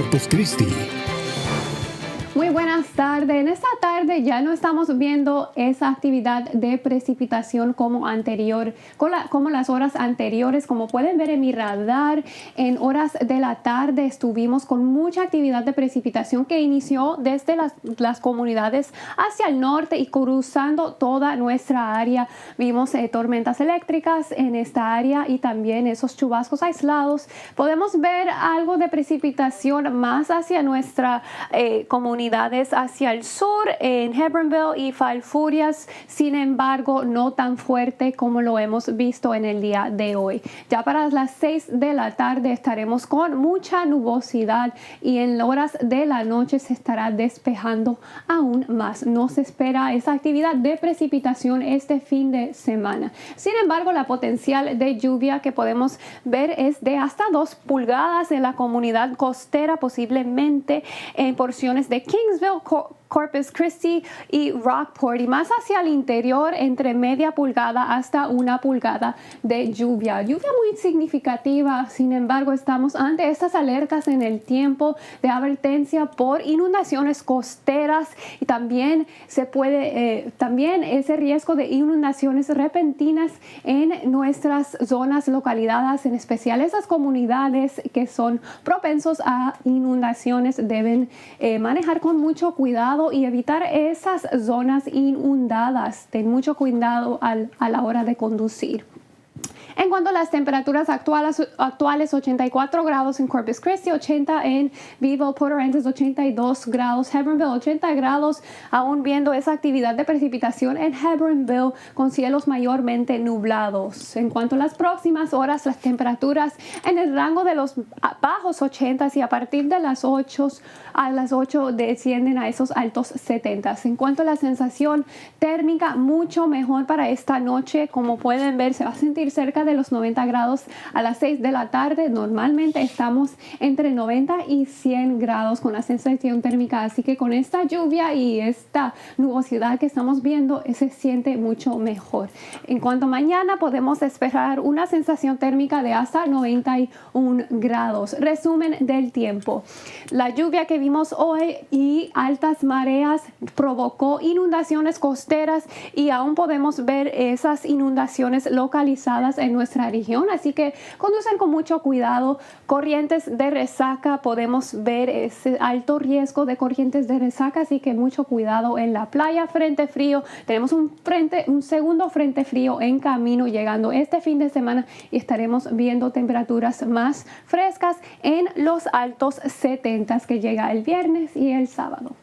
Corpus Christi. Muy buenas tardes. En esta tarde ya no estamos viendo esa actividad de precipitación como anterior, como las horas anteriores. Como pueden ver en mi radar, en horas de la tarde estuvimos con mucha actividad de precipitación que inició desde las, las comunidades hacia el norte y cruzando toda nuestra área. Vimos eh, tormentas eléctricas en esta área y también esos chubascos aislados. Podemos ver algo de precipitación más hacia nuestra eh, comunidad hacia el sur, en Hebronville y Falfurias, sin embargo, no tan fuerte como lo hemos visto en el día de hoy. Ya para las 6 de la tarde estaremos con mucha nubosidad y en horas de la noche se estará despejando aún más. No se espera esa actividad de precipitación este fin de semana. Sin embargo, la potencial de lluvia que podemos ver es de hasta 2 pulgadas en la comunidad costera, posiblemente en porciones de Kingsville, Corpus Christi y Rockport y más hacia el interior entre media pulgada hasta una pulgada de lluvia. Lluvia muy significativa, sin embargo estamos ante estas alertas en el tiempo de advertencia por inundaciones costeras y también se puede, eh, también ese riesgo de inundaciones repentinas en nuestras zonas localidades, en especial esas comunidades que son propensos a inundaciones deben eh, manejar con mucho cuidado y evitar esas zonas inundadas. Ten mucho cuidado a la hora de conducir. En cuanto a las temperaturas actuales, actuales 84 grados en Corpus Christi, 80 en Vivo, Port Aransas, 82 grados, Hebronville, 80 grados, aún viendo esa actividad de precipitación en Hebronville con cielos mayormente nublados. En cuanto a las próximas horas, las temperaturas en el rango de los bajos 80 y a partir de las 8 a las 8 descienden a esos altos 70. En cuanto a la sensación térmica, mucho mejor para esta noche. Como pueden ver, se va a sentir cerca de los 90 grados a las 6 de la tarde. Normalmente estamos entre 90 y 100 grados con la sensación térmica, así que con esta lluvia y esta nubosidad que estamos viendo se siente mucho mejor. En cuanto a mañana podemos esperar una sensación térmica de hasta 91 grados. Resumen del tiempo. La lluvia que vimos hoy y altas mareas provocó inundaciones costeras y aún podemos ver esas inundaciones localizadas nuestra región, así que conducen con mucho cuidado. Corrientes de resaca, podemos ver ese alto riesgo de corrientes de resaca, así que mucho cuidado en la playa. Frente frío, tenemos un frente, un segundo frente frío en camino llegando este fin de semana y estaremos viendo temperaturas más frescas en los altos 70 que llega el viernes y el sábado.